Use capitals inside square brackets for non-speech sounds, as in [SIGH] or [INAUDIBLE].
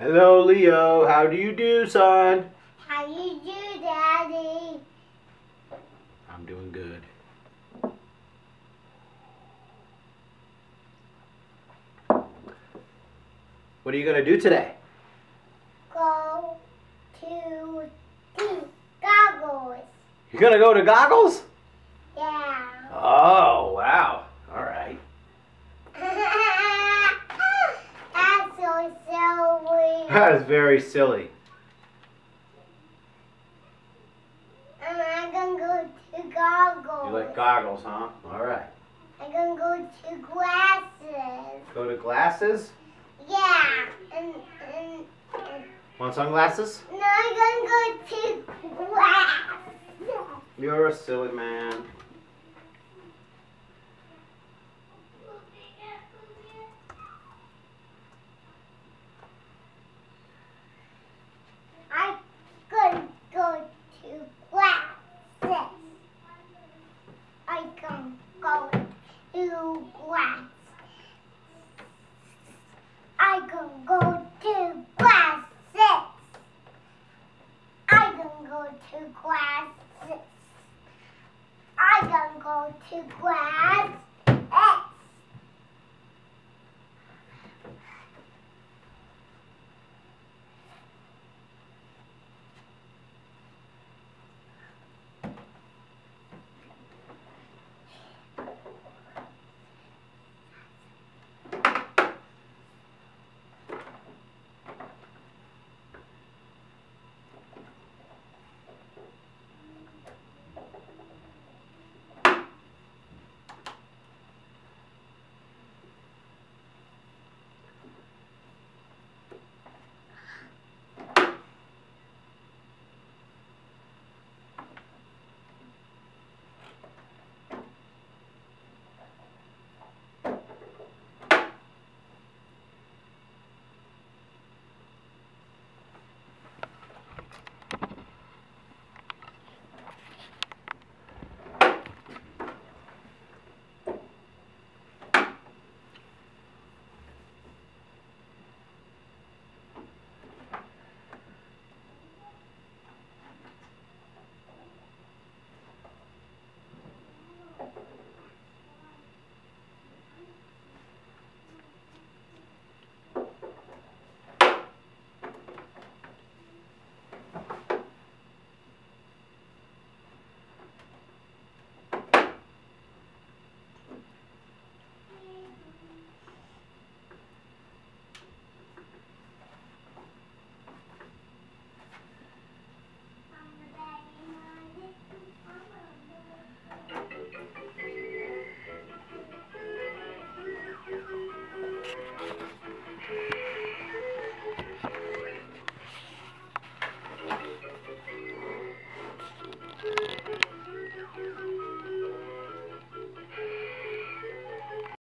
Hello, Leo. How do you do, son? How you do, Daddy? I'm doing good. What are you going to do today? Go to the goggles. You're going to go to goggles? Yeah. Oh, wow. All right. [LAUGHS] That's so silly. That is very silly. And I'm gonna go to goggles. You like goggles, huh? All right. I'm gonna go to glasses. Go to glasses? Yeah. And, and, and Want sunglasses? no, I'm gonna go to glass. You're a silly man. I'm gonna go to glasses. I can go to glass. I can go to glasses. I can go to glasses. I can go to glass.